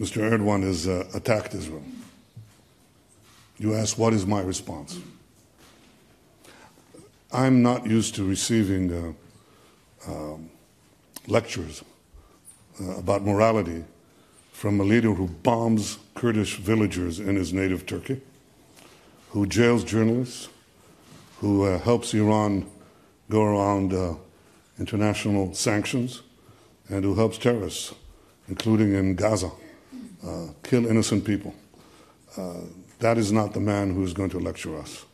Mr. Erdogan has uh, attacked Israel. You ask, what is my response? I'm not used to receiving uh, um, lectures uh, about morality from a leader who bombs Kurdish villagers in his native Turkey, who jails journalists, who uh, helps Iran go around uh, international sanctions, and who helps terrorists, including in Gaza, kill innocent people. Uh, that is not the man who is going to lecture us.